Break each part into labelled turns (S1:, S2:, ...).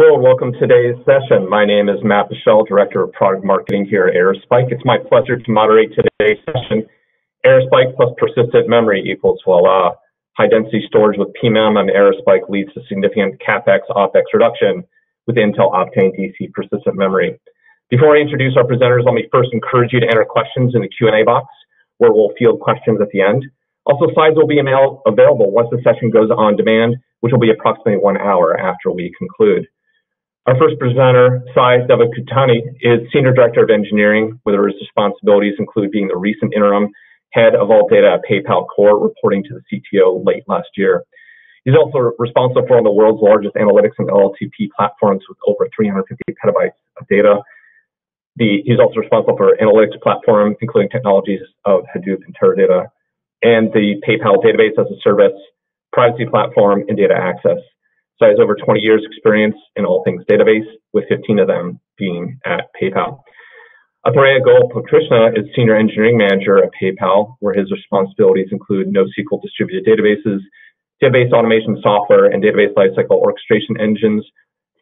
S1: Hello welcome to today's session. My name is Matt Bushell, Director of Product Marketing here at Aerospike. It's my pleasure to moderate today's session. Aerospike plus persistent memory equals voila. Uh, High density storage with PMEM on Aerospike leads to significant CapEx, OpEx reduction with Intel Optane DC persistent memory. Before I introduce our presenters, let me first encourage you to enter questions in the Q&A box where we'll field questions at the end. Also, slides will be available once the session goes on demand, which will be approximately one hour after we conclude. Our first presenter, Sai Devabhaktuni, is Senior Director of Engineering, where his responsibilities include being the recent interim head of all data at PayPal Core, reporting to the CTO late last year. He's also responsible for one of the world's largest analytics and OLTP platforms with over 350 petabytes of data. The, he's also responsible for analytics platform, including technologies of Hadoop and Teradata, and the PayPal database as a service, privacy platform, and data access. So has over 20 years experience in all things database, with 15 of them being at PayPal. Athreya Gopalakrishna is Senior Engineering Manager at PayPal, where his responsibilities include NoSQL distributed databases, database automation software, and database lifecycle orchestration engines,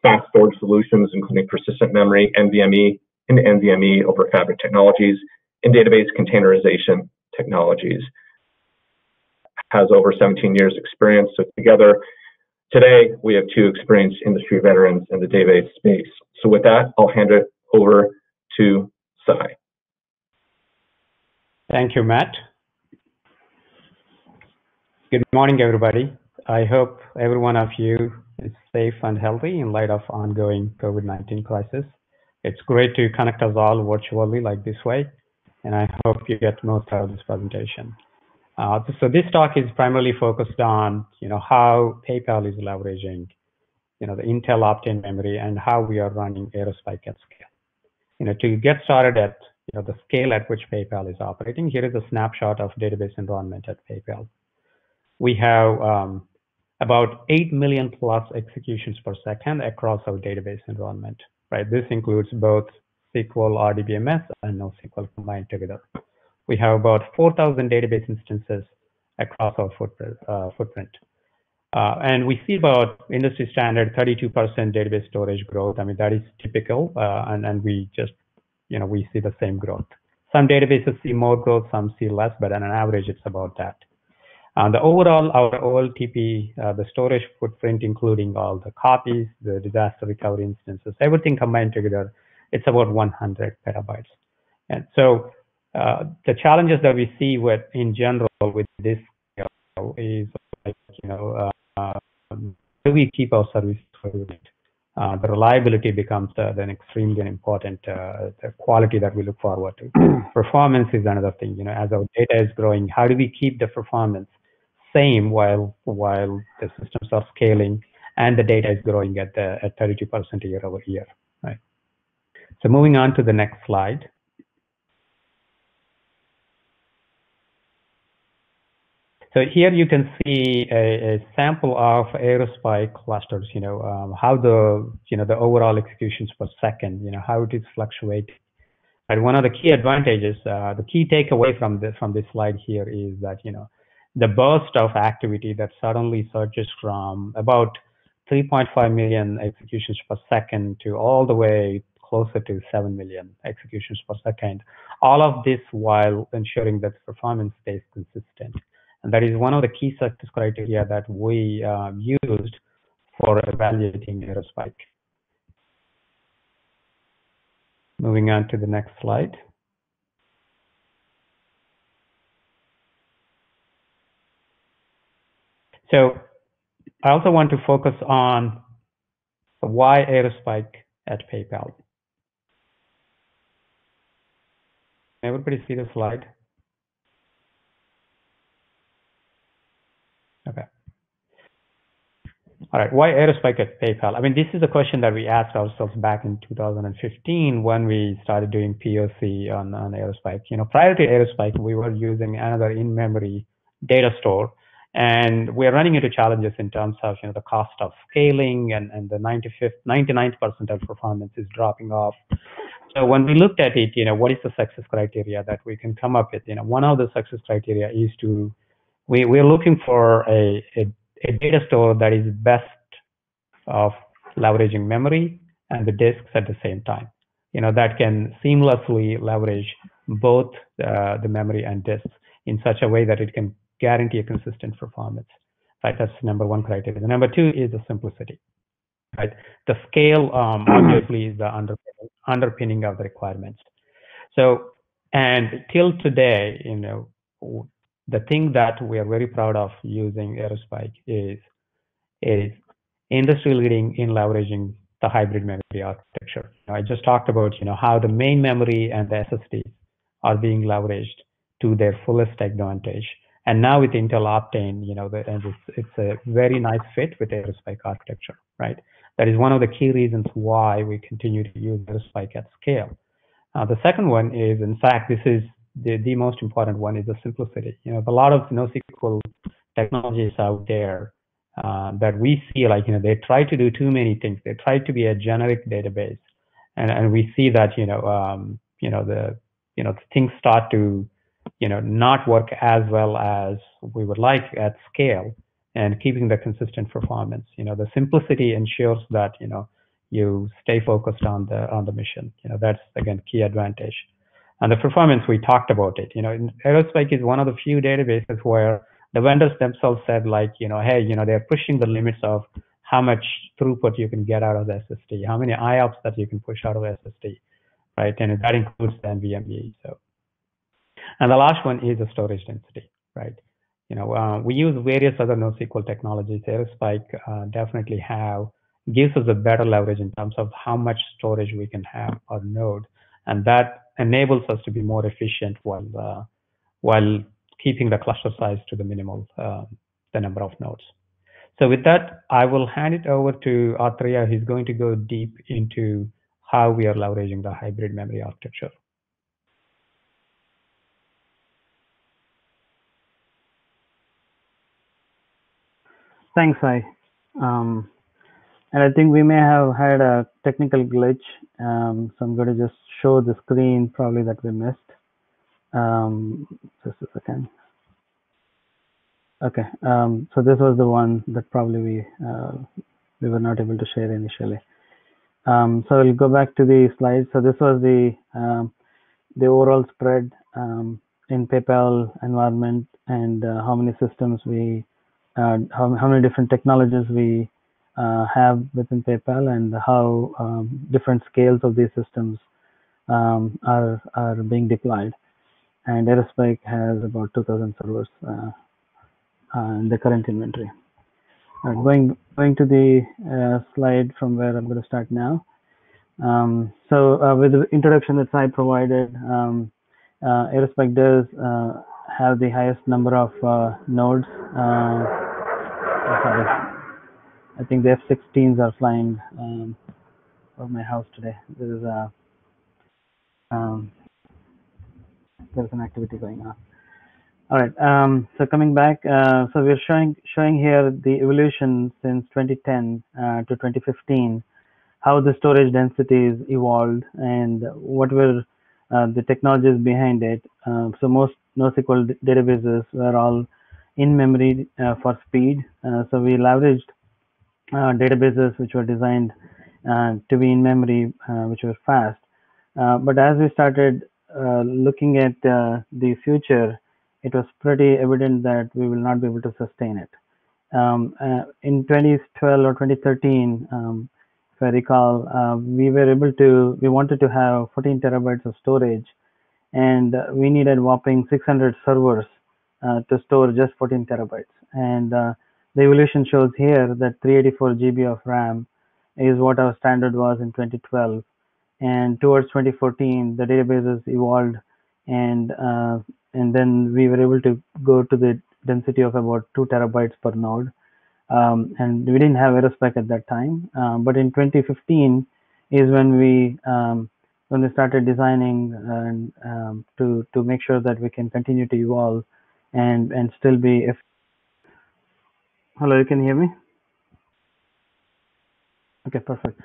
S1: fast storage solutions, including persistent memory, NVMe, and NVMe over Fabric technologies, and database containerization technologies. Has over 17 years experience. So together, Today, we have two experienced industry veterans in the database space. So with that, I'll hand it over to Sai.
S2: Thank you, Matt. Good morning, everybody. I hope every one of you is safe and healthy in light of ongoing COVID-19 crisis. It's great to connect us all virtually like this way, and I hope you get most out of this presentation. Uh, so this talk is primarily focused on, you know, how PayPal is leveraging, you know, the Intel Optane memory and how we are running Aerospike at scale. You know, to get started at, you know, the scale at which PayPal is operating, here is a snapshot of database environment at PayPal. We have um, about 8 million plus executions per second across our database environment, right? This includes both SQL, RDBMS, and NoSQL combined together we have about 4,000 database instances across our footprint. Uh, footprint. Uh, and we see about industry standard 32% database storage growth. I mean, that is typical, uh, and, and we just, you know, we see the same growth. Some databases see more growth, some see less, but on an average, it's about that. Uh, the overall, our OLTP, uh, the storage footprint, including all the copies, the disaster recovery instances, everything combined together, it's about 100 petabytes. And so uh, the challenges that we see with in general with this you know, is like you know uh, do we keep our service uh, the reliability becomes uh, then extremely important uh, the quality that we look forward to. Performance is another thing you know as our data is growing how do we keep the performance same while while the systems are scaling and the data is growing at the, at 32% year over year right? So moving on to the next slide So here you can see a, a sample of Aerospike clusters, you know, um, how the, you know, the overall executions per second, you know, how it is fluctuating. And one of the key advantages, uh, the key takeaway from this, from this slide here is that, you know, the burst of activity that suddenly surges from about 3.5 million executions per second to all the way closer to 7 million executions per second. All of this while ensuring that performance stays consistent. That is one of the key success criteria that we uh, used for evaluating Aerospike. Moving on to the next slide. So I also want to focus on why Aerospike at PayPal. Everybody see the slide? Okay. All right, why Aerospike at PayPal? I mean, this is a question that we asked ourselves back in 2015 when we started doing POC on, on Aerospike. You know, prior to Aerospike, we were using another in-memory data store, and we're running into challenges in terms of, you know, the cost of scaling and, and the 95th, 99th percentile performance is dropping off. So when we looked at it, you know, what is the success criteria that we can come up with? You know, one of the success criteria is to we, we're looking for a, a, a, data store that is best of leveraging memory and the disks at the same time. You know, that can seamlessly leverage both uh, the memory and disks in such a way that it can guarantee a consistent performance. Right, that's number one criteria. The number two is the simplicity. Right, the scale um, obviously is the underpinning, underpinning of the requirements. So, and till today, you know, the thing that we are very proud of using Aerospike is is industry leading in leveraging the hybrid memory architecture. I just talked about you know how the main memory and the SSDs are being leveraged to their fullest advantage. And now with Intel Optane, you know, the, and it's, it's a very nice fit with Aerospike architecture, right? That is one of the key reasons why we continue to use Aerospike at scale. Uh, the second one is, in fact, this is the, the most important one is the simplicity. You know, a lot of NoSQL technologies out there uh, that we see like, you know, they try to do too many things. They try to be a generic database. And, and we see that, you know, um, you know, the, you know, things start to, you know, not work as well as we would like at scale and keeping the consistent performance. You know, the simplicity ensures that, you know, you stay focused on the, on the mission. You know, that's again, key advantage. And the performance, we talked about it. You know, Aerospike is one of the few databases where the vendors themselves said like, you know, hey, you know, they're pushing the limits of how much throughput you can get out of the SSD, how many IOPS that you can push out of SSD, right? And that includes the NVMe. So, and the last one is the storage density, right? You know, uh, we use various other NoSQL technologies. Aerospike uh, definitely have gives us a better leverage in terms of how much storage we can have per node, and that enables us to be more efficient while uh, while keeping the cluster size to the minimal, uh, the number of nodes. So with that, I will hand it over to Athreya. He's going to go deep into how we are leveraging the hybrid memory architecture.
S3: Thanks, Sai. Um, and I think we may have had a technical glitch. Um, so I'm going to just show the screen probably that we missed. Um, just a second. Okay, um, so this was the one that probably we uh, we were not able to share initially. Um, so we'll go back to the slides. So this was the um, the overall spread um, in PayPal environment and uh, how many systems we, uh, how, how many different technologies we have within PayPal and how um, different scales of these systems um, are, are being deployed. And Aerospike has about 2000 servers uh, uh, in the current inventory. going, going to the uh, slide from where I'm going to start now. Um, so uh, with the introduction that I provided, um, uh, does uh, have the highest number of uh, nodes. sorry, I think the F-16s are flying um, over my house today. There is a um, there's an activity going on. All right. Um, so coming back, uh, so we're showing showing here the evolution since 2010 uh, to 2015, how the storage densities evolved and what were uh, the technologies behind it. Uh, so most NoSQL databases were all in memory uh, for speed. Uh, so we leveraged databases which were designed uh, to be in memory, uh, which were fast. but as we started looking at the future, it was pretty evident that we will not be able to sustain it. Um, uh, in 2012 or 2013, um, if I recall, uh, we were able to, we wanted to have 14 terabytes of storage and we needed whopping 600 servers uh, to store just 14 terabytes. And the evolution shows here that 384 GB of RAM is what our standard was in 2012. And towards 2014, the databases evolved and uh, and then we were able to go to the density of about two terabytes per node. Um, and we didn't have Aerospike at that time. Um, but in 2015 is when we um, when we started designing and um, to to make sure that we can continue to evolve and and still be Hello, you can hear me? Okay, perfect.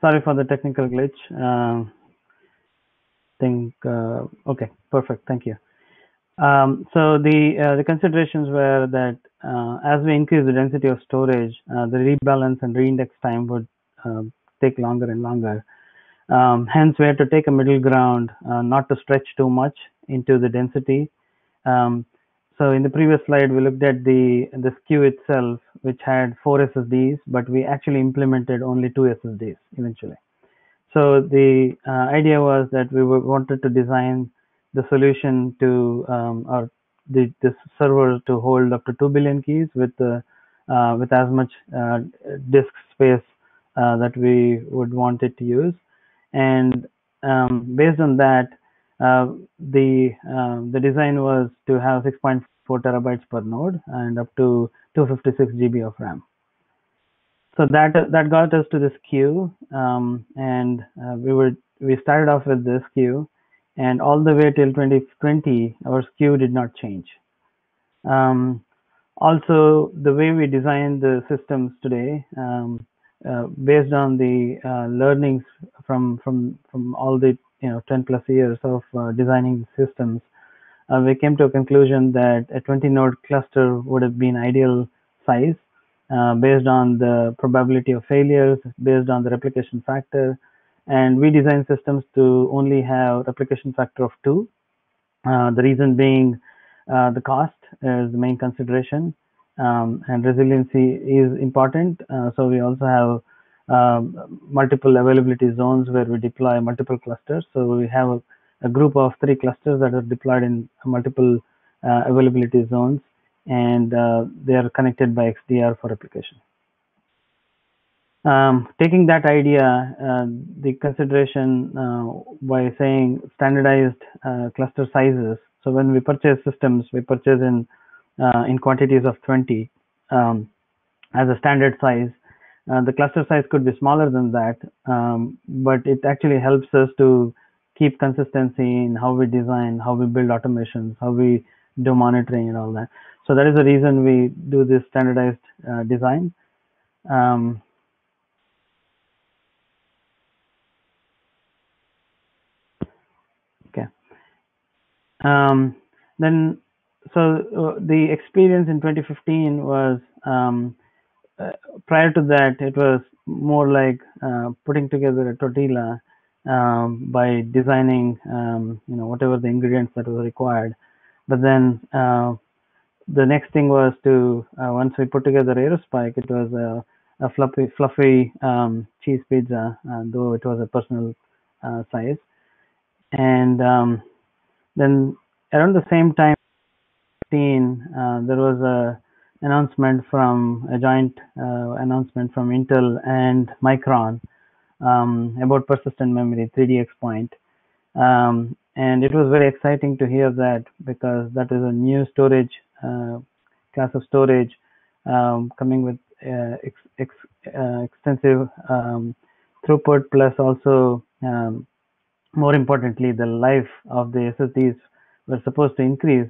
S3: Sorry for the technical glitch. Um, think uh, okay, perfect. Thank you. Um, so the uh, the considerations were that uh, as we increase the density of storage, uh, the rebalance and reindex time would um, take longer and longer. Um, hence, we had to take a middle ground, uh, not to stretch too much into the density. Um, so in the previous slide, we looked at the, the SKU itself, which had four SSDs, but we actually implemented only two SSDs eventually. So the uh, idea was that we wanted to design the solution to um, or the, server to hold up to 2 billion keys with uh, with as much uh, disk space uh, that we would want it to use and um, based on that uh, the um, the design was to have 6.4 terabytes per node and up to 256 GB of RAM. So that that got us to this SKU, um, and uh, we were we started off with this SKU, and all the way till 2020, our SKU did not change. Um, also, the way we design the systems today, um, uh, based on the uh, learnings from from from all the you know 10 plus years of uh, designing systems, uh, we came to a conclusion that a 20 node cluster would have been ideal size uh, based on the probability of failures, based on the replication factor, and we design systems to only have replication factor of two. Uh, the reason being uh, the cost is the main consideration um, and resiliency is important. Uh, so we also have um, multiple availability zones where we deploy multiple clusters. So we have a, a group of three clusters that are deployed in multiple uh, availability zones and uh, they are connected by XDR for replication. Um, taking that idea, uh, the consideration uh, by saying standardized uh, cluster sizes. So when we purchase systems, we purchase in uh, in quantities of 20 um, as a standard size. Uh, the cluster size could be smaller than that, um, but it actually helps us to keep consistency in how we design, how we build automations, how we do monitoring and all that. So that is the reason we do this standardized uh, design. Um, okay. Um, then, so uh, the experience in 2015 was um, uh, prior to that, it was more like uh, putting together a tortilla um, by designing, um, you know, whatever the ingredients that were required. But then uh, the next thing was to uh, once we put together Aerospike, it was a, a fluffy, fluffy um, cheese pizza, uh, though it was a personal uh, size. And um, then around the same time, uh, there was a announcement from a joint uh, announcement from Intel and Micron um, about persistent memory 3D XPoint. Um, and it was very exciting to hear that because that is a new storage uh, class of storage um, coming with uh, ex ex uh, extensive um, throughput plus also um, more importantly the life of the SSDs were supposed to increase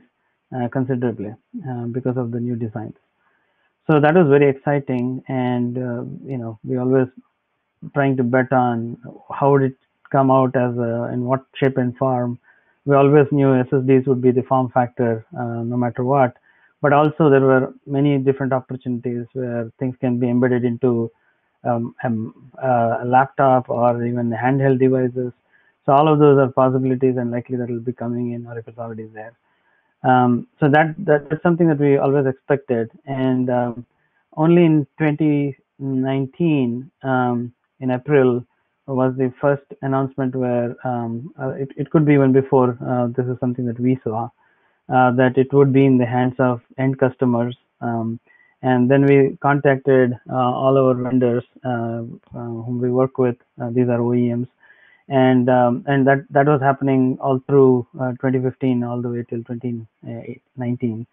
S3: considerably uh, because of the new designs. So that was very exciting, and uh, you know we always trying to bet on how would it come out as a, in what shape and form. We always knew SSDs would be the form factor uh, no matter what, but also there were many different opportunities where things can be embedded into um, a laptop or even handheld devices. So all of those are possibilities and likely that will be coming in or if it's already there. Um, so that that's something that we always expected, and um, only in 2019, um, in April, was the first announcement where um, uh, it, it could be even before uh, this is something that we saw uh, that it would be in the hands of end customers. Um, and then we contacted uh, all our vendors uh, whom we work with. these are OEMs and um, and that that was happening all through uh, 2015 all the way till 2019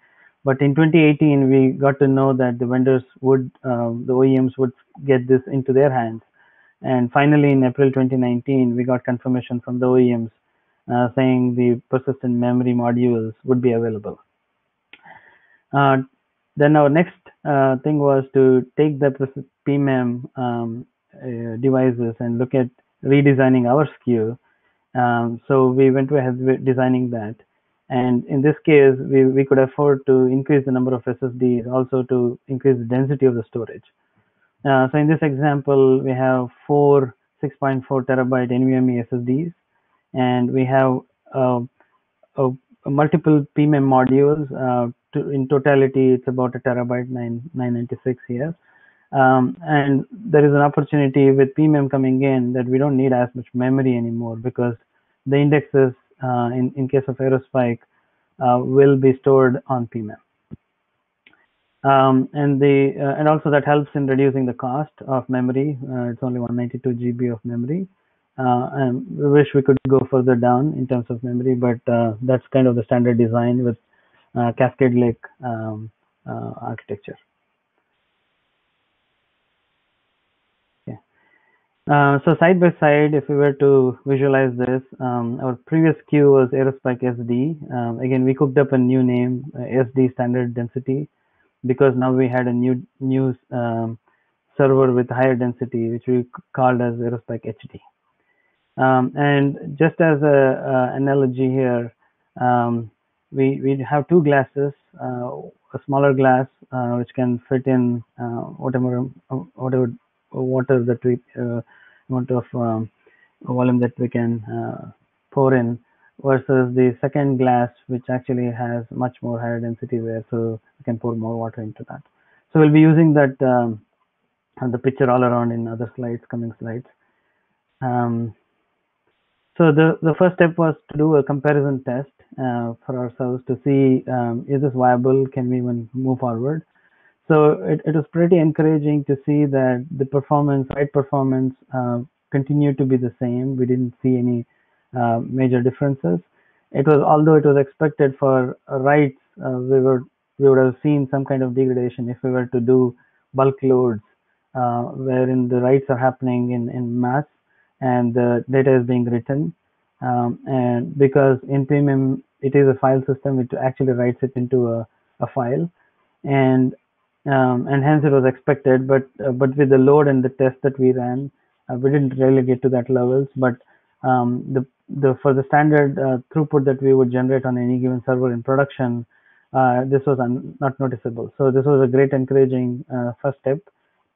S3: but in 2018 we got to know that the vendors would um, the OEMs would get this into their hands. And finally in April 2019 we got confirmation from the OEMs uh, saying the persistent memory modules would be available. Uh, then our next uh, thing was to take the PMEM um, uh, devices and look at redesigning our SKU. Um, so we went ahead with designing that. And in this case, we, we could afford to increase the number of SSDs, also to increase the density of the storage. Uh, so in this example, we have four 6.4 terabyte NVMe SSDs, and we have uh, a multiple PMEM modules. Uh, to, in totality, it's about a terabyte, 9, 996 here. Um, and there is an opportunity with PMEM coming in that we don't need as much memory anymore because the indexes uh, in, in case of Aerospike uh, will be stored on PMEM. Um, and the uh, and also that helps in reducing the cost of memory. Uh, it's only 192 GB of memory. Uh, and we wish we could go further down in terms of memory, but uh, that's kind of the standard design with Cascade Lake um, architecture. Uh, so side by side, if we were to visualize this, um, our previous SKU was Aerospike SD. Um, again, we cooked up a new name, uh, SD standard density, because now we had a new new um, server with higher density, which we called as Aerospike HD. Um, and just as a, a analogy here, um, we we have two glasses, uh, a smaller glass uh, which can fit in uh, whatever whatever water that we uh, amount of um, volume that we can uh, pour in versus the second glass which actually has much more higher density there so we can pour more water into that. So we'll be using that um, the picture all around in other slides coming slides. Um, so the the first step was to do a comparison test uh, for ourselves to see um, is this viable? Can we even move forward so it, it was pretty encouraging to see that the performance, write performance, uh, continued to be the same. We didn't see any uh, major differences. It was although it was expected for writes, uh, we were we would have seen some kind of degradation if we were to do bulk loads, uh, wherein the writes are happening in in mass and the data is being written. Um, and because in PMEM it is a file system, it actually writes it into a, a file and um, and hence it was expected. But uh, but with the load and the test that we ran, uh, we didn't really get to that levels. But um, the the for the standard uh, throughput that we would generate on any given server in production, uh, this was not noticeable. So this was a great encouraging uh, first step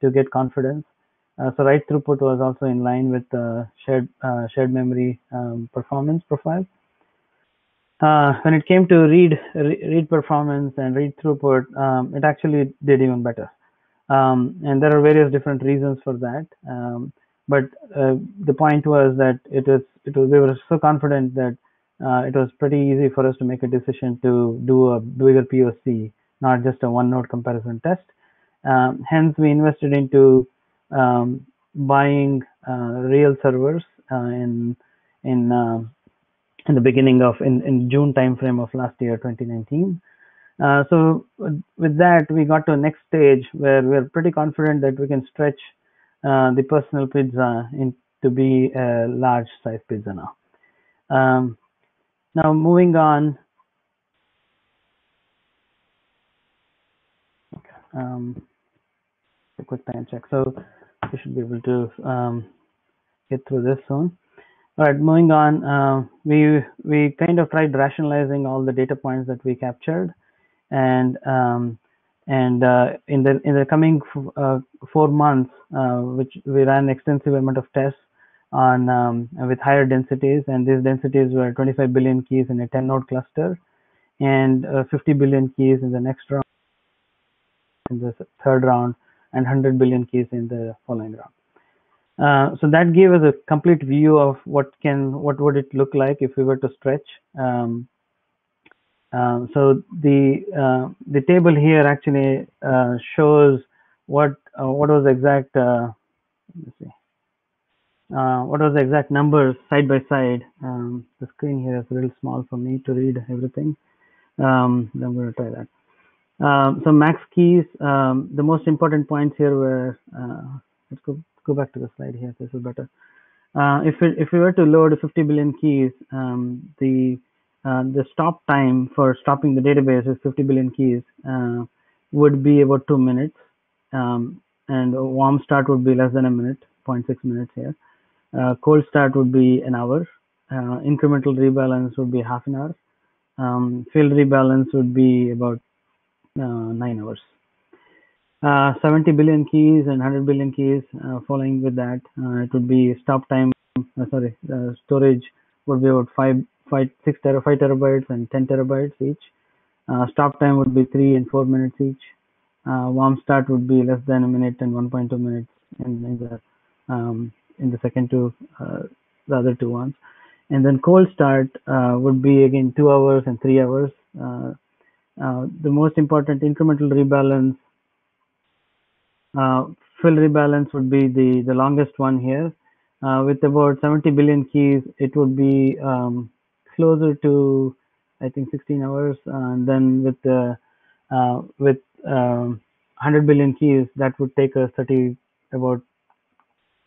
S3: to get confidence. Uh, so write throughput was also in line with the shared shared memory um, performance profile. Uh, when it came to read read performance and read throughput, um, it actually did even better. Um, and there are various different reasons for that. Um, but uh, the point was that it was it was we were so confident that uh, it was pretty easy for us to make a decision to do a bigger POC, not just a one node comparison test. Um, hence, we invested into um, buying uh, real servers uh, in in um, in the beginning of in, in June timeframe of last year 2019. Uh, so with that we got to next stage where we're pretty confident that we can stretch uh, the personal pizza in to be a large size pizza now. Um, now moving on. Um, a quick time check. So we should be able to um, get through this soon. All right, moving on, uh, we we kind of tried rationalizing all the data points that we captured, and um, and uh, in the in the coming uh, four months, uh, which we ran extensive amount of tests on um, with higher densities, and these densities were 25 billion keys in a 10 node cluster, and uh, 50 billion keys in the next round, in the third round, and 100 billion keys in the following round. Uh, so that gave us a complete view of what can what would it look like if we were to stretch. Um, uh, so the uh, the table here actually uh, shows what what was the exact let's see what was the exact numbers side by side. Um, the screen here is a little small for me to read everything. Um, I'm going to try that. Um, so max keys. Um, the most important points here were let's go go back to the slide here. This is better. Uh, if if we were to load 50 billion keys, um, the uh, the stop time for stopping the database is 50 billion keys uh, would be about two minutes, um, and warm start would be less than a minute, 0.6 minutes here. Uh, cold start would be an hour. Uh, incremental rebalance would be half an hour. Um, fill rebalance would be about uh, nine hours. Uh, 70 billion keys and 100 billion keys uh, following with that. Uh, it would be stop time, uh, sorry, storage would be about 5, 5, 6 tera, 5 terabytes and 10 terabytes each. stop time would be 3 and 4 minutes each. warm start would be less than a minute and 1.2 minutes in, in the um, in the second two, the other two ones. And then cold start would be again 2 hours and 3 hours. Uh, the most important incremental rebalance uh, fill rebalance would be the, the longest one here. Uh, with about 70 billion keys, it would be um, closer to, I think, 16 hours. And then with the uh, with um, 100 billion keys, that would take us 30 about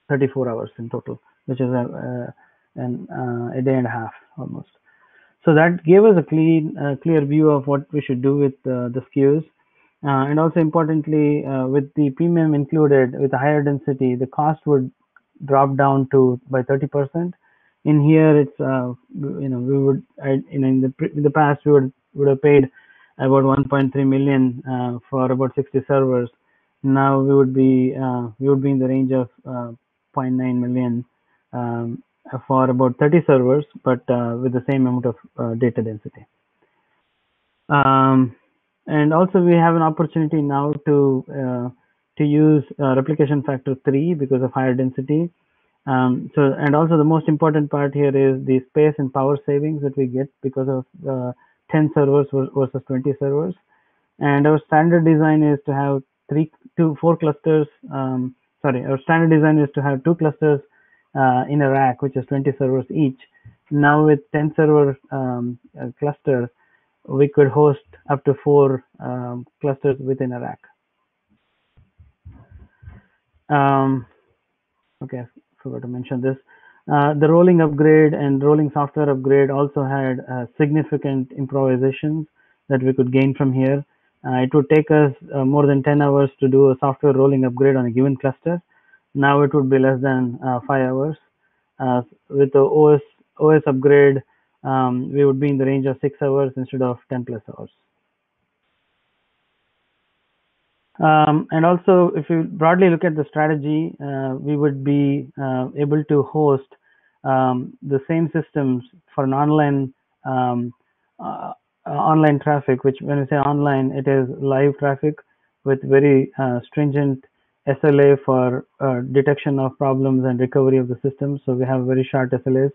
S3: 34 hours in total, which is a, a, an, uh, a day and a half almost. So that gave us a clean, uh, clear view of what we should do with uh, the SKUs. Uh, and also importantly, uh, with the PMEM included with a higher density, the cost would drop down to by 30%. In here, it's uh, you know we would I, you know in the in the past we would would have paid about 1.3 million uh, for about 60 servers. Now we would be uh, we would be in the range of uh, 0.9 million um, for about 30 servers, but with the same amount of data density. Um, and also we have an opportunity now to uh, to use uh, replication factor 3 because of higher density. Um, so and also the most important part here is the space and power savings that we get because of uh, 10 servers versus 20 servers. And our standard design is to have three two four clusters um, sorry our standard design is to have two clusters uh, in a rack which is 20 servers each. Now with 10 server um, cluster we could host up to four um, clusters within a rack. Um, okay, I forgot to mention this. Uh, the rolling upgrade and rolling software upgrade also had uh, significant improvisations that we could gain from here. Uh, it would take us uh, more than 10 hours to do a software rolling upgrade on a given cluster. Now it would be less than uh, five hours. Uh, with the OS OS upgrade, um, we would be in the range of six hours instead of 10 plus hours. Um, and also, if you broadly look at the strategy, uh, we would be uh, able to host um, the same systems for an online um, uh, online traffic. Which, when we say online, it is live traffic with very uh, stringent SLA for uh, detection of problems and recovery of the system. So we have very short SLAs.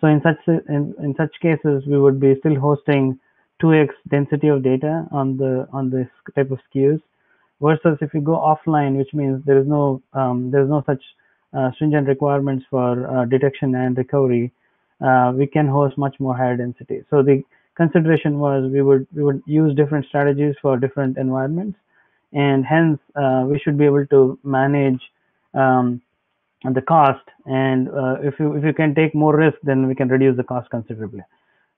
S3: So in such in, in such cases, we would be still hosting 2x density of data on the on this type of SKUs versus if you go offline, which means there is no um, there is no such uh, stringent requirements for uh, detection and recovery, uh, we can host much more higher density. So the consideration was we would we would use different strategies for different environments, and hence uh, we should be able to manage um, the cost. And uh, if you if you can take more risk, then we can reduce the cost considerably.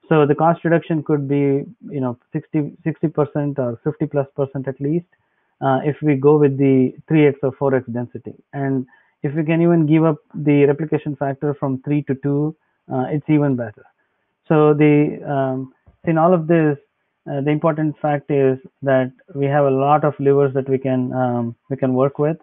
S3: So the cost reduction could be you know 60 60 percent or 50 plus percent at least uh, if we go with the 3x or 4x density. And if we can even give up the replication factor from 3 to 2, uh, it's even better. So the um, in all of this, uh, the important fact is that we have a lot of levers that we can um, we can work with.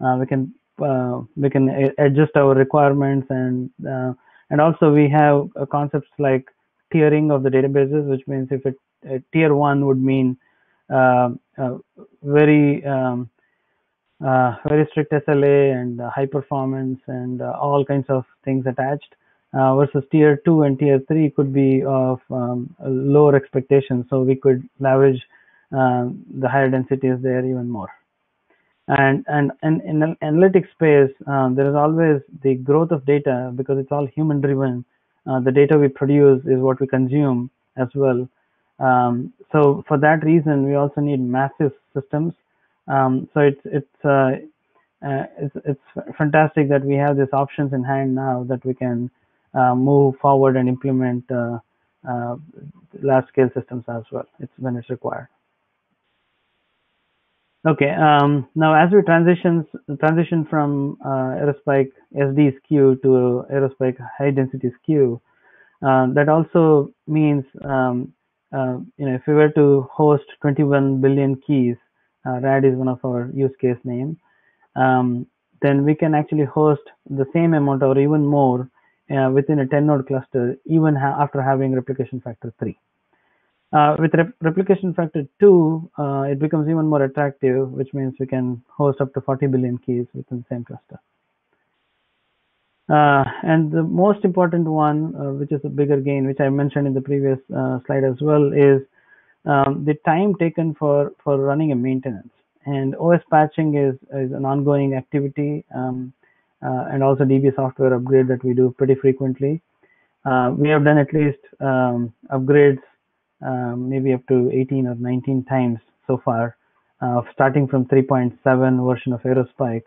S3: Uh, we can we can adjust our requirements and uh, and also we have concepts like tiering of the databases, which means if it tier one would mean uh, uh, very um, uh, very strict SLA and high performance and all kinds of things attached. versus tier two and tier three could be of um, lower expectations, so we could leverage the higher densities there even more and and and in the analytics space um, there is always the growth of data because it's all human driven uh, the data we produce is what we consume as well um, so for that reason, we also need massive systems. Um, so it's it's, uh, uh, it's it's fantastic that we have these options in hand now that we can uh, move forward and implement uh, uh, large scale systems as well. It's when it's required. Okay, um, now as we transition transition from uh, Aerospike SD SKU to Aerospike high density SKU, uh, that also means um, uh, you know, if we were to host 21 billion keys uh, RAD is one of our use case name, um, then we can actually host the same amount or even more uh, within a 10 node cluster, even ha after having replication factor 3. Uh, with rep replication factor 2, uh, it becomes even more attractive, which means we can host up to 40 billion keys within the same cluster. Uh, and the most important one, uh, which is a bigger gain, which I mentioned in the previous uh, slide as well, is um, the time taken for, for running a maintenance. And OS patching is, is an ongoing activity um, uh, and also DB software upgrade that we do pretty frequently. We have done at least um, upgrades um, maybe up to 18 or 19 times so far, uh, starting from 3.7 version of Aerospike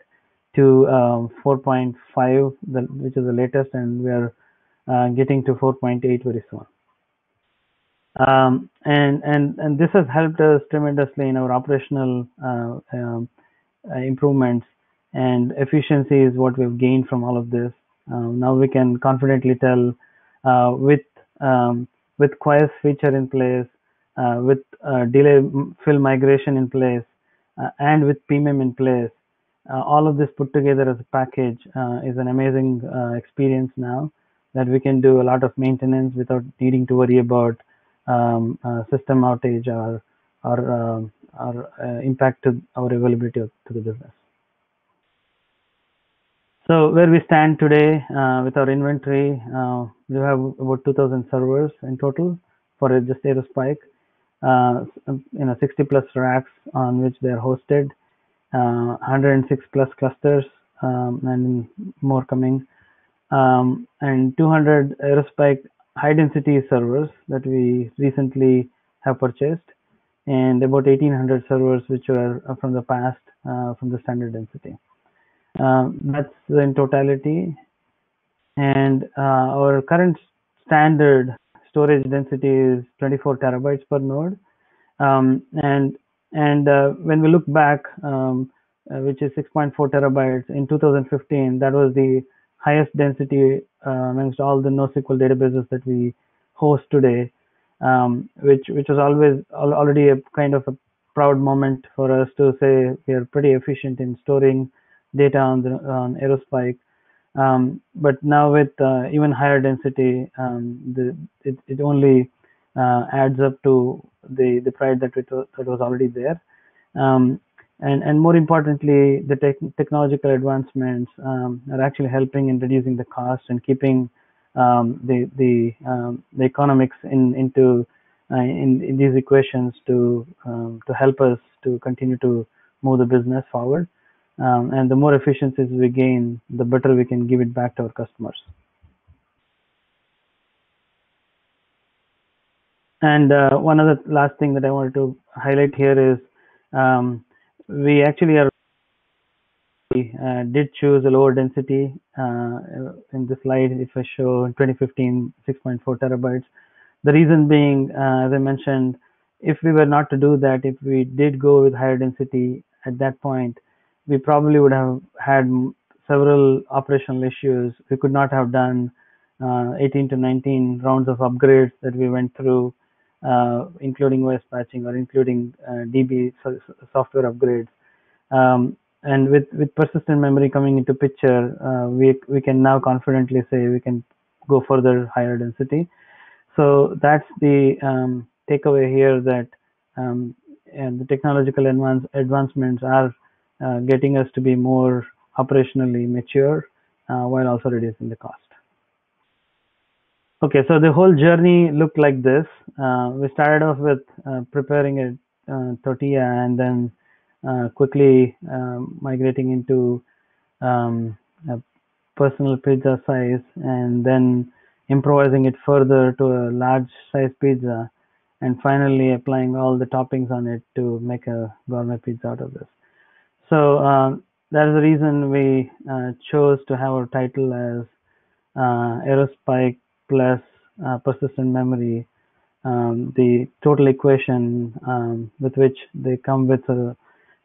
S3: to um, 4.5, which is the latest, and we are uh, getting to 4.8 very soon. Um, and and and this has helped us tremendously in our operational uh, um, uh, improvements and efficiency is what we've gained from all of this. Um, now we can confidently tell uh, with um, with quiesce feature in place, uh, with uh, delay fill migration in place, uh, and with PMEM in place, all of this put together as a package is an amazing experience now that we can do a lot of maintenance without needing to worry about um, system outage or or, um, or impact to our availability to the business. So where we stand today uh, with our inventory, uh, we have about 2,000 servers in total for just Aerospike. Uh, you know, 60 plus racks on which they are hosted, 106 plus clusters, um, and more coming, um, and 200 Aerospike high density servers that we recently have purchased and about 1800 servers which were from the past uh, from the standard density. Uh, that's in totality. And uh, our current standard storage density is 24 terabytes per node. Um, and and uh, when we look back um, which is 6.4 terabytes in 2015 that was the highest density amongst all the NoSQL databases that we host today, um, which which was always already a kind of a proud moment for us to say we are pretty efficient in storing data on the on Aerospike. Um, but now with uh, even higher density, um, the, it, it only uh, adds up to the the pride that it was, that was already there. Um, and and more importantly, the te technological advancements um, are actually helping in reducing the cost and keeping um, the the um, the economics in into uh, in, in these equations to to help us to continue to move the business forward. Um, and the more efficiencies we gain, the better we can give it back to our customers. And uh, one other last thing that I wanted to highlight here is um, we actually are uh, did choose a lower density uh, in the slide if I show 2015 6.4 terabytes. The reason being, uh, as I mentioned, if we were not to do that, if we did go with higher density at that point, we probably would have had several operational issues. We could not have done uh, 18 to 19 rounds of upgrades that we went through uh, including OS patching or including uh, DB software upgrades. Um, and with, with persistent memory coming into picture, uh, we, we can now confidently say we can go further higher density. So that's the um, takeaway here that um, the technological advance, advancements are getting us to be more operationally mature uh, while also reducing the cost. Okay, so the whole journey looked like this. Uh, we started off with uh, preparing a uh, tortilla and then uh, quickly um, migrating into um, a personal pizza size and then improvising it further to a large size pizza and finally applying all the toppings on it to make a gourmet pizza out of this. So um, that is the reason we uh, chose to have our title as uh, Aerospike plus uh, persistent memory, um, the total equation um, with which they come with, uh,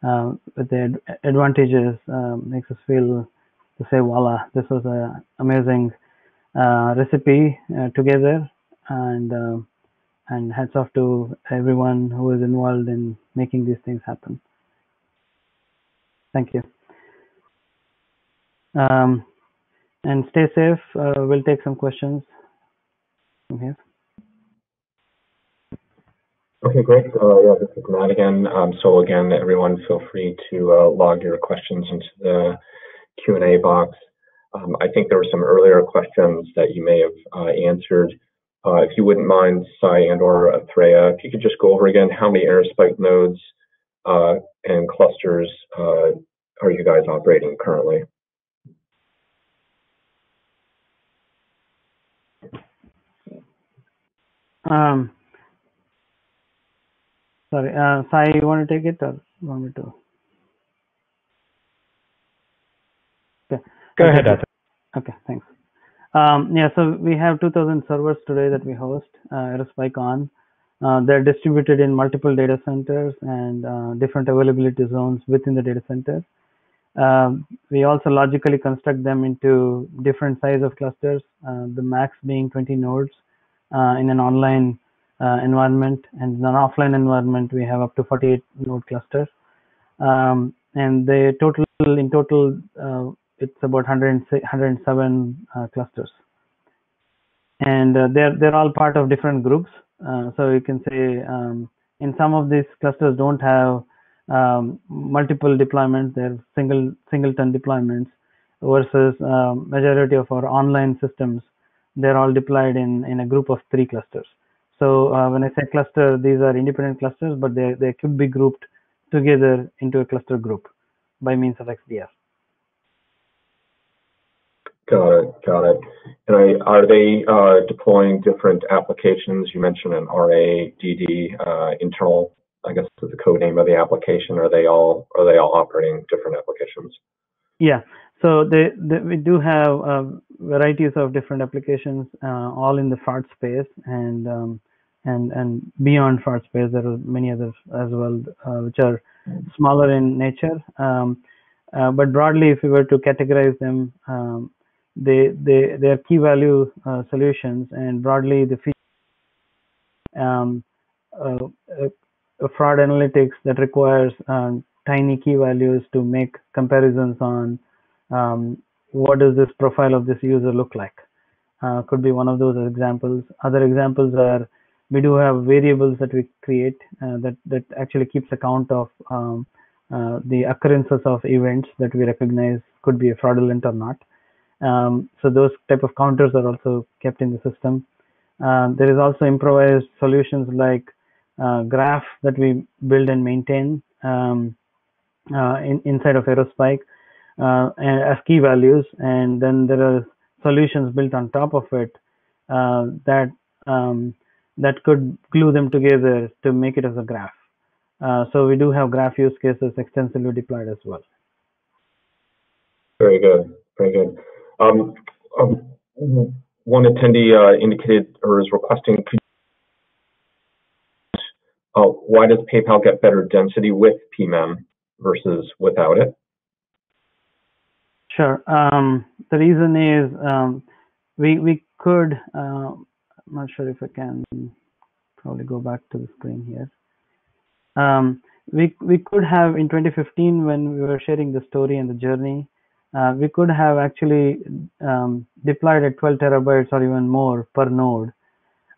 S3: uh, with the advantages um, makes us feel to say, voila, this was an amazing uh, recipe uh, together. And, uh, and hats off to everyone who is involved in making these things happen. Thank you. Um, and stay safe. Uh, we'll take some questions from here.
S1: Okay, great. Uh, yeah, this is Matt again. Um, so again, everyone, feel free to uh, log your questions into the Q&A box. Um, I think there were some earlier questions that you may have uh, answered. Uh, if you wouldn't mind, Sai and or Threya, if you could just go over again how many Aerospike nodes and clusters uh, are you guys operating currently?
S3: Um, sorry, uh, Sai, you want to take it or want me to? Okay.
S2: Go ahead, Arthur.
S3: Okay, thanks. Um, yeah, so we have 2000 servers today that we host uh, Aerospike on. Uh, they're distributed in multiple data centers and uh, different availability zones within the data center. Um, we also logically construct them into different size of clusters, uh, the max being 20 nodes uh, in an online uh, environment. And in an offline environment we have up to 48 node clusters um, and the total in total uh, it's about 100, 107 clusters and they're they're all part of different groups so you can say um, in some of these clusters don't have um, multiple deployments they're single singleton deployments versus um, majority of our online systems they're all deployed in, in a group of three clusters. So uh, when I say cluster, these are independent clusters, but they, they could be grouped together into a cluster group by means of XDR.
S1: Got it, got it. And I, are they uh, deploying different applications? You mentioned an RA, DD, uh, internal, I guess is the code name of the application. Are they all are they all operating different applications?
S3: Yeah, so they, they, we do have uh, varieties of different applications, uh, all in the fraud space and um, and and beyond fraud space. There are many others as well, uh, which are smaller in nature. Um, uh, but broadly, if we were to categorize them, um, they they they are key value uh, solutions, and broadly the feature um, uh, fraud analytics that requires um, tiny key values to make comparisons on um, what does this profile of this user look like. Uh, could be one of those examples. Other examples are we do have variables that we create uh, that that actually keeps account of um, uh, the occurrences of events that we recognize could be fraudulent or not um, so those type of counters are also kept in the system uh, there is also improvised solutions like uh, graph that we build and maintain um, uh, in, inside of Aerospike uh, as key values and then there are solutions built on top of it uh, that um, that could glue them together to make it as a graph. Uh, so we do have graph use cases extensively deployed as well.
S1: Very good, very good. Um, um, one attendee uh, indicated or is requesting, uh, why does PayPal get better density with PMEM versus without it?
S3: Sure. Um, the reason is um, we we could. Uh, I'm not sure if I can probably go back to the screen here. Um, we we could have in 2015 when we were sharing the story and the journey, uh, we could have actually um, deployed at 12 terabytes or even more per node.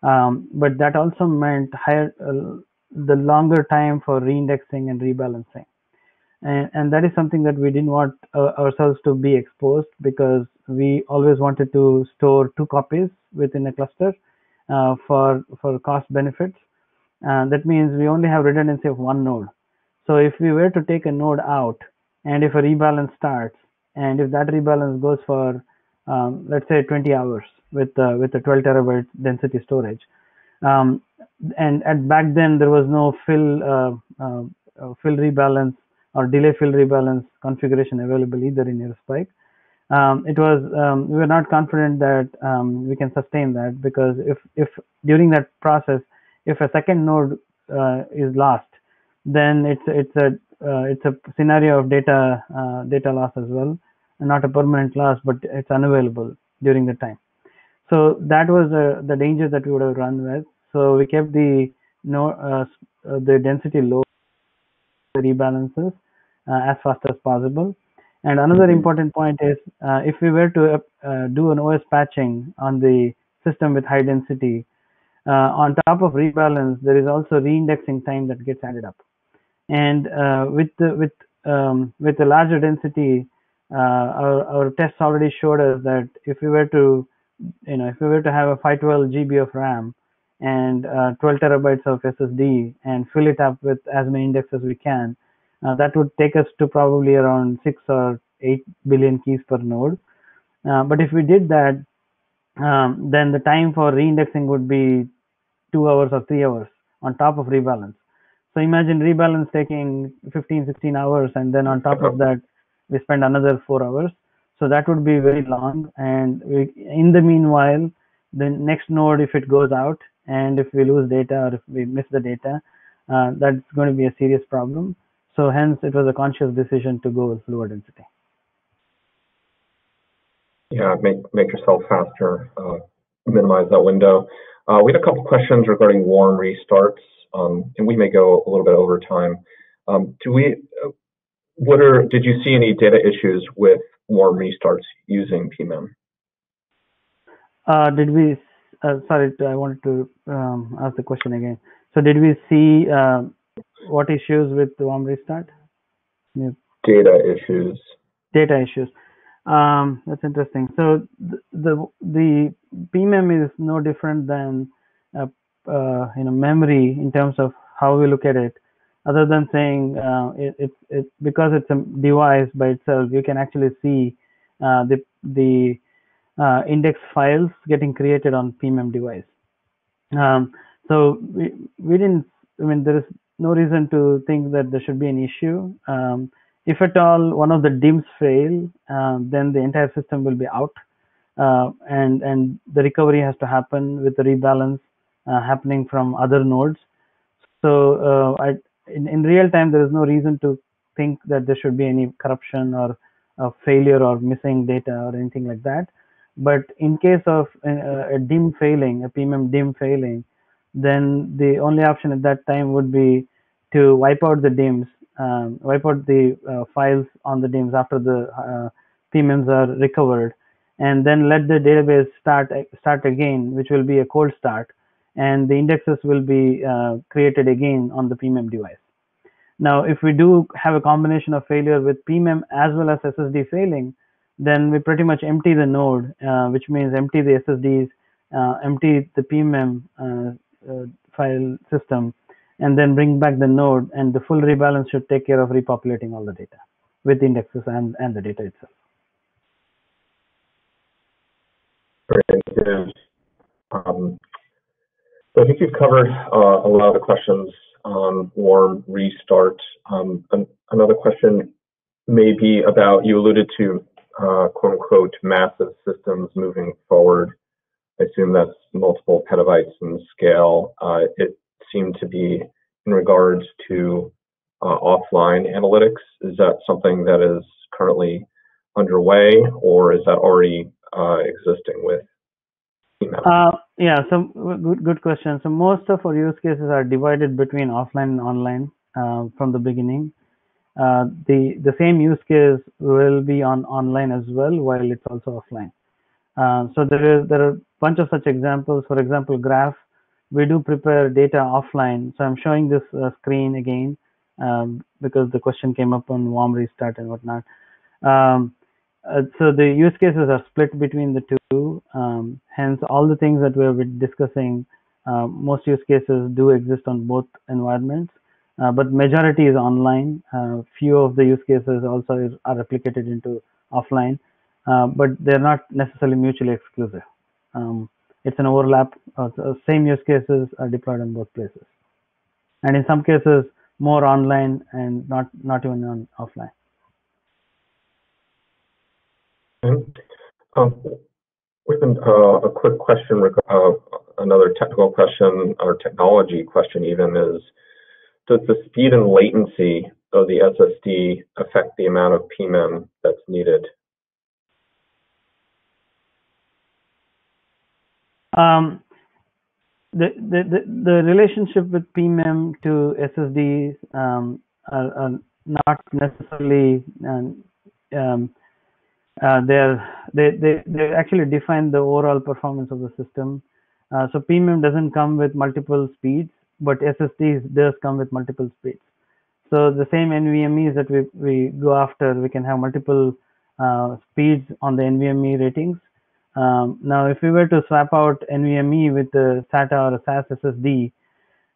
S3: Um, but that also meant higher uh, the longer time for reindexing and rebalancing and, and that is something that we didn't want uh, ourselves to be exposed because we always wanted to store two copies within a cluster uh, for for cost benefits. Uh, that means we only have redundancy of one node. So if we were to take a node out, and if a rebalance starts, and if that rebalance goes for um, let's say 20 hours with uh, with a 12 terabyte density storage, um, and at back then there was no fill uh, uh, fill rebalance or delay fill rebalance configuration available either in Aerospike. Um, it was um, we were not confident that um, we can sustain that because if if during that process if a second node uh, is lost then it's it's a uh, it's a scenario of data uh, data loss as well not a permanent loss but it's unavailable during the time so that was uh, the danger that we would have run with so we kept the no uh, the density low the rebalances uh, as fast as possible. And another
S1: Mhm.
S3: important point is uh, if we were to uh, do an OS patching on the system with high density, uh, on top of rebalance, there is also reindexing time that gets added up. And uh, with the, with um, with a larger density, uh, our, our tests already showed us that if we were to, you know, if we were to have a 512 GB of RAM and uh, 12 terabytes of SSD and fill it up with as many indexes as we can, uh, that would take us to probably around six or eight billion keys per node. Uh, but if we did that, um, then the time for reindexing would be two hours or three hours on top of rebalance. So imagine rebalance taking 15, 16 hours, and then on top of that, we spend another four hours. So that would be very long. And we, in the meanwhile, the next node, if it goes out, and if we lose data or if we miss the data, uh, that's going to be a serious problem. So hence, it was a conscious decision to go with lower density.
S1: Yeah, make make yourself faster, uh, minimize that window. Uh, we had a couple questions regarding warm restarts, um, and we may go a little bit over time. Um, do we? What are? Did you see any data issues with warm restarts using PMEM?
S3: Uh, did we? Uh, sorry, I wanted to um, ask the question again. So did we see uh, what issues with the warm restart? Yeah.
S1: Data issues.
S3: Data issues. Um, that's interesting. So the, the the PMEM is no different than uh, uh, you know memory in terms of how we look at it. Other than saying uh, it, it, it because it's a device by itself, you can actually see uh, the the uh, index files getting created on PMEM device. Um, so we we didn't. I mean, there is no reason to think that there should be an issue. Um, if at all one of the DIMMs fail, uh, then the entire system will be out, uh, and and the recovery has to happen with the rebalance uh, happening from other nodes. So I, in, in real time, there is no reason to think that there should be any corruption or failure or missing data or anything like that. But in case of a, a DIMM failing, a PMEM DIMM failing, then the only option at that time would be to wipe out the DIMMs um, wipe out the uh, files on the DIMMs after the uh, PMEMs are recovered, and then let the database start start again, which will be a cold start, and the indexes will be uh, created again on the PMEM device. Now, if we do have a combination of failure with PMEM as well as SSD failing, then we pretty much empty the node, uh, which means empty the SSDs, uh, empty the PMEM uh, file system, and then bring back the node and the full rebalance should take care of repopulating all the data with indexes and, and the data itself.
S1: Good. Um, so I think you've covered uh, a lot of the questions on warm restart. Um, another question may be about, you alluded to uh, quote unquote massive systems moving forward. I assume that's multiple petabytes in scale. Uh, it seem to be in regards to uh, offline analytics. Is that something that is currently underway, or is that already uh, existing with
S3: uh, yeah, so good, good question. So most of our use cases are divided between offline and online uh, from the beginning. Uh, the the same use case will be on online as well, while it's also offline. Uh, so there is there are a bunch of such examples. For example, Graph we do prepare data offline. So I'm showing this uh, screen again um, because the question came up on warm restart and whatnot. Um, uh, so the use cases are split between the two. Um, hence, all the things that we been discussing, uh, most use cases do exist on both environments. Uh, but majority is online. Uh, few of the use cases also is, are replicated into offline, uh, but they're not necessarily mutually exclusive. Um, it's an overlap. Uh, same use cases are deployed in both places, and in some cases more online and not not even on offline.
S1: Um, we have uh, a quick question, uh, another technical question or technology question even is, does the speed and latency of the SSD affect the amount of PMEM that's needed?
S3: Um, the, the, the, the relationship with PMEM to SSDs um, are, are, not necessarily um, um, uh, they they they actually define the overall performance of the system. Uh, so PMEM doesn't come with multiple speeds, but SSDs does come with multiple speeds. So the same NVMEs that we, we go after, we can have multiple uh, speeds on the NVMe ratings. Um, now, if we were to swap out NVMe with the SATA or a SAS SSD,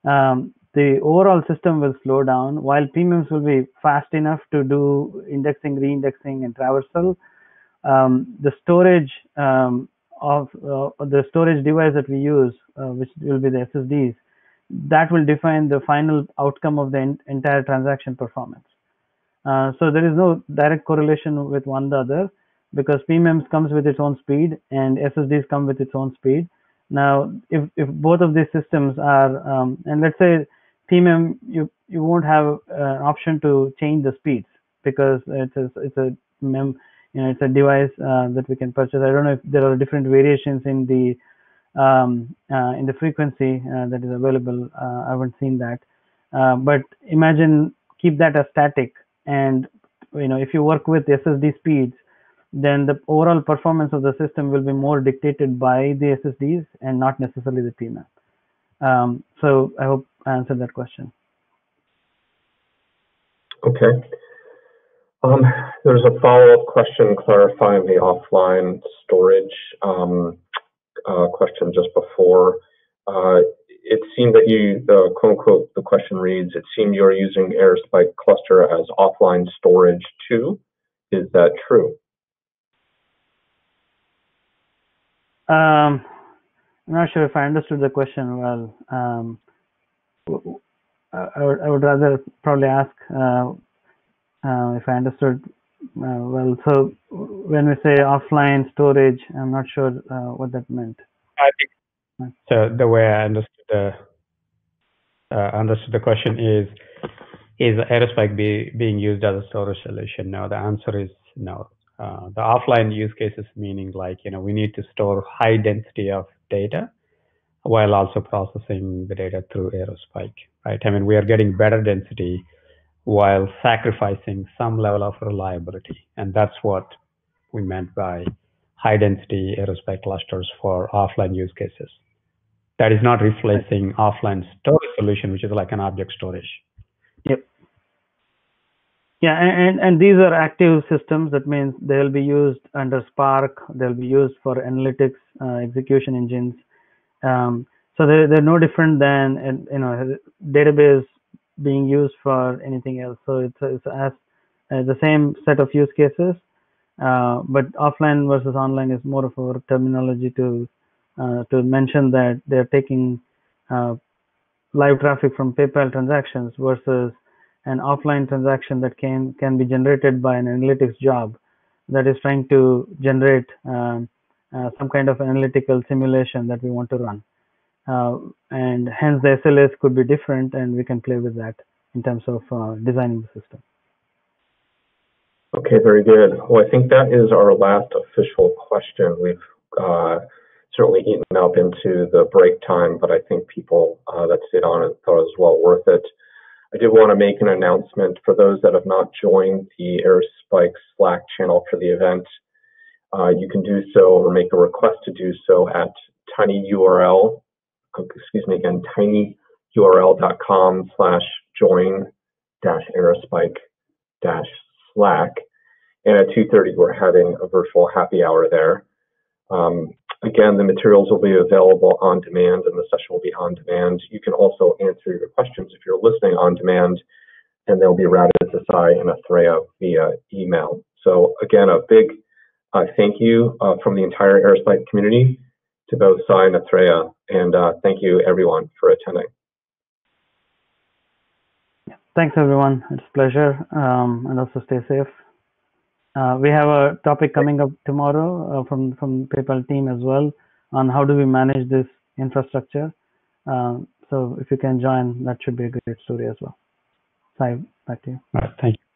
S3: um, the overall system will slow down while PMEMs will be fast enough to do indexing, reindexing, and traversal. Um, the storage um, of uh, the storage device that we use, uh, which will be the SSDs, that will define the final outcome of the entire transaction performance. Uh, so there is no direct correlation with one the other because PMEMS comes with its own speed and SSDs come with its own speed. Now, if, if both of these systems are, um, and let's say PMEM, you, you won't have an option to change the speeds because it's a, it's a mem, you know, it's a device uh, that we can purchase. I don't know if there are different variations in the um, uh, in the frequency uh, that is available. Uh, I haven't seen that, uh, but imagine keep that as static, and you know if you work with SSD speeds, then the overall performance of the system will be more dictated by the SSDs and not necessarily the PMEM. Um, so I hope I answered that question.
S1: Okay. Um, there's a follow-up question clarifying the offline storage um, uh, question just before. Uh, it seemed that you, the quote unquote, the question reads, it seemed you're using Aerospike cluster as offline storage too. Is that true?
S3: Um, I'm not sure if I understood the question well. Um, I, would, I would rather probably ask uh, uh, if I understood uh, well. So when we say offline storage, I'm not sure uh, what that meant.
S2: I think so. The way I understood the uh, understood the question is is Aerospike be, being used as a storage solution? No, the answer is no. Uh, the offline use cases meaning like you know we need to store high density of data while also processing the data through Aerospike, right? I mean we are getting better density while sacrificing some level of reliability. And that's what we meant by high density Aerospike clusters for offline use cases. That is not replacing offline storage solution, which is like an object storage.
S3: Yep. Yeah, and, and these are active systems. That means they'll be used under Spark. They'll be used for analytics, uh, execution engines. Um, so they're, they're no different than you know database being used for anything else. So it's, it's as uh, the same set of use cases, uh, but offline versus online is more of a terminology to uh, to mention that they're taking uh, live traffic from PayPal transactions versus an offline transaction that can can be generated by an analytics job that is trying to generate um, uh, some kind of analytical simulation that we want to run and hence the SLAs could be different and we can play with that in terms of uh, designing the system.
S1: Okay, very good. Well, I think that is our last official question. We've uh, certainly eaten up into the break time, but I think people uh, that stayed on it thought it was well worth it. I did want to make an announcement for those that have not joined the Aerospike Slack channel for the event. Uh, you can do so or make a request to do so at tinyurl excuse me again, tinyurl.com slash join dash aerospike dash slack. And at 2.30, we're having a virtual happy hour there. Um, again, the materials will be available on demand and the session will be on demand. You can also answer your questions if you're listening on demand and they'll be routed to Sai and Athreya via email. So again, a big uh, thank you uh, from the entire Aerospike community to both Sai and Athreya, and uh, thank you everyone for attending.
S3: Thanks everyone. It's a pleasure, um, and also stay safe. Uh, we have a topic coming up tomorrow uh, from from PayPal team as well on how do we manage this infrastructure. Um, so if you can join, that should be a great story as well. Sai, back to you.
S2: All right, thank you.